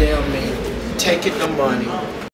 damn me, taking the money,